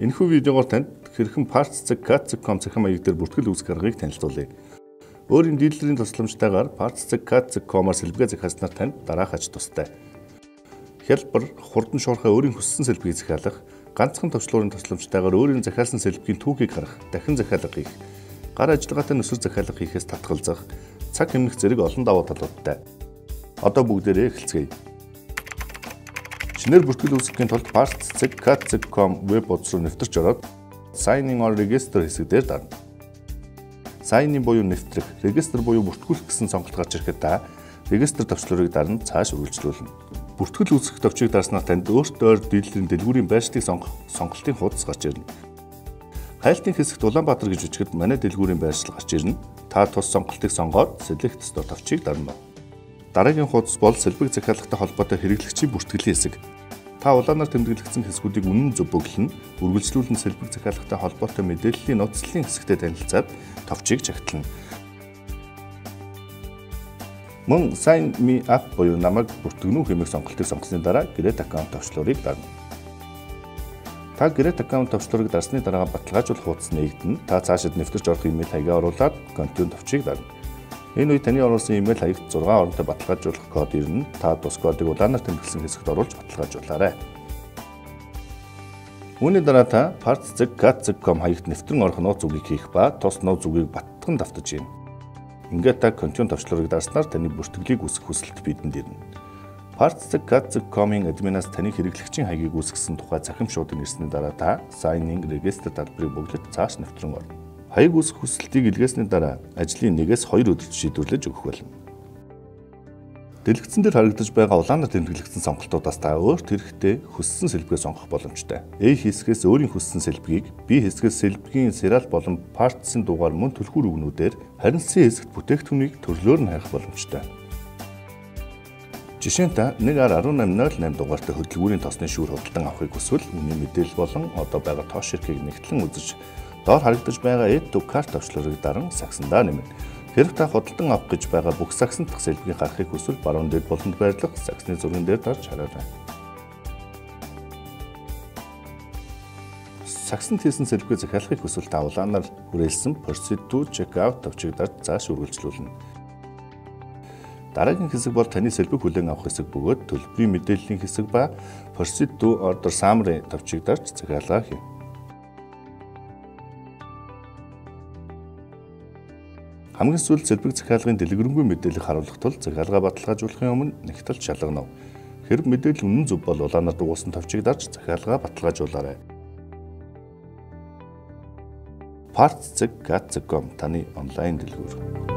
Энэхүү видеогоор танд хэрхэн parts.cat.com захин маяг дээр бүртгэл үүсгэх аргыг танилцуулъя. Өөрийн дилерийн тусламжтайгаар parts.cat.com-оор сэлбгээ захиаснаар танд дараах ач тустай. Хялбар, хурдан шуурхай өөрийн хүссэн сэлбэгийг захиалах, ганцхан төвчлөрийн тусламжтайгаар өөрийн захиалсан сэлбэгийн түүхийг харах, дахин захиалга хийх, гар ажиллагаатай нөхцөл захиалга хийхээс татгалзах, цаг хэмнэх зэрэг олон давуу талуудтай. Одоо бүгдээрээ эхэлцгээе. Шинээр бүртгэл үүсгэхийн тулд parts.cat.com веб утас руу нэвтэрч ороод sign in or register хэсэг дээр дарна. Sign in буюу нэвтрэх, register буюу бүртгүүлэх гэсэн сонголт гарч ирэхэд та register товчлуурыг дарна цааш үргэлжлүүлнэ. Бүртгэл үүсгэх товчийг дарснаар танд өөртөө дийлэрийн дэлгүүрийн байршлыг сонгох сонголтын хуудас гарч ирнэ. Хайлтын хэсэгт Улаанбаатар гэж үчихэд манай дэлгүүрийн байршил гарч ирнэ. Та тус сонголтыг сонгоод select store товчийг дарна. Дараагийн хуудас бол сэлбэг захиалгатай холбоотой хэрэглэгчийн бүртгэлийн хэсэг. Та улаанаар тэмдэглэгдсэн хэсгүүдийг үнэн зөв бөглөн, үргэлжлүүлэн сэлбэг захиалгатай холбоотой мэдээллийн ноцлолын хэсэгтээ танилцаад товчийг чагтлана. Мөн Sign Me Up буюу намайг бүртгэнүү хэмээх сонголтыг сонгосны дараа Great Account товчлуурыг дарна. Та Great Account товчлуурыг дарсны дараа баталгаажуулах хуудас нээгдэнэ. Та цаашид нэвтэрч орох имэйл хаягаа оруулаад Continue товчийг дарна. Энэ үед таны оруулсан имэйл хаягт 6 оронтой баталгаажуулах код ирнэ. Та тус кодыг улаанаар тэмдэглэсэн хэсэгт оруулж баталгаажуулаарай. Үүний дараа та parts.cat.com хаягт нэвтрэн орох нууц үгийг хийх ба тус нууц үгийг баттган давтаж гин. Ингээд та контент товчлуурыг дарснаар таны бүртгэлийг үүсгэх хүсэлт бидэнд ирнэ. Parts.cat.com-ын админаас таны хэрэглэгчийн хаягийг үүсгэсэн тухай захимшуудыг ирсний дараа та sign in register талбарыг бөглөж цааш нэвтрэн орно. Хаяг үүсгэх хүсэлтийг илгээсний дараа ажлын нэгээс 2 өдөрт шийдвэрлэж өгөх болно. Дэлгэцэн дээр харагдаж байгаа улаанаар тэмдэглэгдсэн сонголтуудаас та өөрт хэрэгтэй хүссэн сэлбгээ сонгох боломжтой. A хэсгээс өөрийн хүссэн сэлбэгийг, B хэсгээс сэлбэгийн serial болон parts-ын дугаар мөн түлхүүр үгнүүдээр, харин C хэсэгт бүтээгдэхүүнийг төрлөөр нь хайх боломжтой. Жишээ нь та 1R1808 дугаартай хөдөлгүүрийн тосны шүүр худалдан авахыг хүсвэл үүний мэдээлэл болон одоо байгаа тоош ширхгийг нэгтлэн үзэж Доор харагдаж байгаа to Cart товчлуурыг даран сагсандаа нэмнэ. Хэрв та худалдан авах гэж байгаа бүх сагсан дахь сэлбэгийг харахыг хүсвэл баруун дэд болонд байрлах сагсны зурган дээр дарж хараарай. Сагсанд хийсэн сэлбэгээ захиалахыг хүсвэл та улаанаар хүрээлсэн Proceed to Checkout товчийг дарж зааш үргэлжлүүлнэ. Дараагийн хэсэг бол таны сэлбэг хүлээн авах хэсэг бөгөөд төлбөрийн мэдээллийн хэсэг ба Proceed to Order Summary товчийг дарж захиалга хийнэ. Хамгийн сүүлд сэлбэг захиалгын дэлгэрэнгүй мэдээлэл харуулах тул захиалга баталгаажуулахын өмнө нэгтэл шалгана. Хэрэг мэдээлэл үнэн зөв бол улаанаар дугуулсан товчийг дарж захиалга баталгаажуулаарай. Parts.cat.com таны онлайн дэлгүүр